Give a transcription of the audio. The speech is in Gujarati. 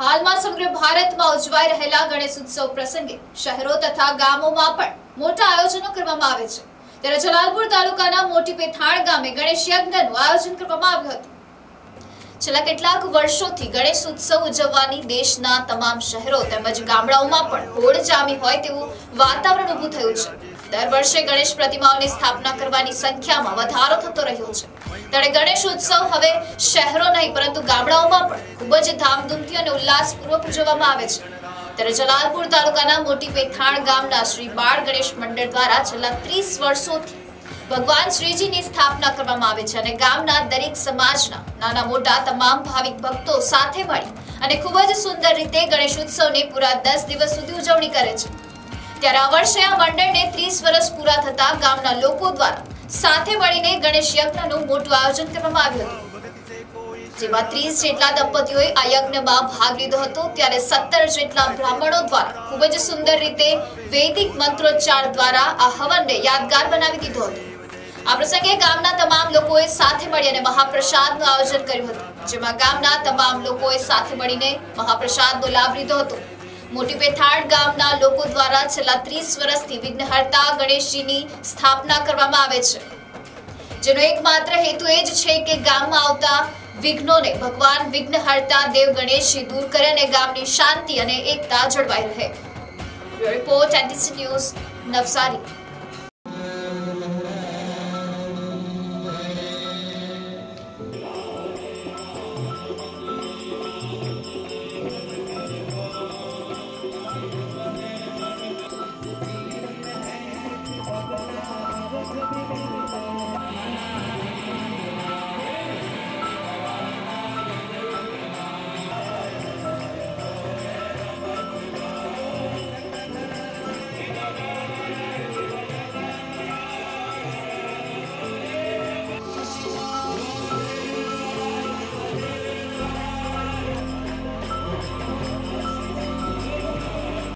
હાલમાં સમગ્ર ભારતમાં ઉજવાઈ રહેલા ગણેશ ઉત્સવ પ્રસંગે શહેરો તથા ગામોમાં પણ મોટા આયોજનો કરવામાં આવે છે. ત્યારે જલાલપુર તાલુકાના મોટી પેથાણ ગામે ગણેશ યજ્ઞનું આયોજન કરવામાં આવ્યું હતું. છેલ્લા કેટલાક વર્ષોથી ગણેશ ઉત્સવ ઉજવવાની દેશના તમામ શહેરો તેમજ ગામડાઓમાં પણ હોડ જામી હોય તેવું વાતાવરણ ઊભું થયું છે. દર વર્ષે ગણેશ પ્રતિમાઓની સ્થાપના કરવાની સંખ્યામાં વધારો થતો રહ્યો છે. ત્યારે ગણેશ ઉત્સવ હવે શહેરો નહીં, પરંતુ ગામડાઓમાં પણ ખૂબ જ ધામધૂમથી અને ઉલ્લાસપૂર્વક ઉજવવામાં આવે છે. ત્યારે જલાલપુર તાલુકાના મોટી પેથાણ ગામના શ્રી બાળ ગણેશ મંડળ દ્વારા છેલ્લા ત્રીસ વર્ષોથી ભગવાન શ્રીજીની સ્થાપના કરવામાં આવે છે અને ગામના દરેક સમાજના નાના મોટા તમામ ભાવિક ભક્તો સાથે મળી અને ખૂબ જ સુંદર રીતે ગણેશ ઉત્સવની પૂરા દસ દિવસ સુધી ઉજવણી કરે છે. ત્યારે આ વર્ષે આ મંડળને ત્રીસ વર્ષ પૂરા થતા ગામના લોકો દ્વારા સાથે મળીને ગણેશ યજ્ઞનું મોટું આયોજન કરવામાં આવ્યું હતું. જેમાં ત્રીસ જેટલા દંપતીઓએ આ યજ્ઞમાં ભાગ લીધો હતો, ત્યારે સત્તર જેટલા બ્રાહ્મણો દ્વારા ખૂબ જ સુંદર રીતે વૈદિક મંત્રોચ્ચાર દ્વારા આ હવનને યાદગાર બનાવી દીધો હતો. આ પ્રસંગે ગામના તમામ લોકોએ સાથે મળી અને મહાપ્રસાદનું આયોજન કર્યું હતું, જેમાં ગામના તમામ લોકોએ સાથે મળીને મહાપ્રસાદનો લાભ લીધો હતો. મોટી પેથાડ ગામના લોકો દ્વારા છેલ્લા ત્રીસ વર્ષથી વિઘ્નહર્તા ગણેશજીની સ્થાપના કરવામાં આવે છે. જેનો એકમાત્ર હેતુ એ જ છે કે ગામમાં આવતા વિઘ્નોને ભગવાન વિઘ્નહર્તા દેવ ગણેશજી દૂર કરે અને ગામની શાંતિ અને એકતા જળવાઈ રહે. Report NTC news Navsari.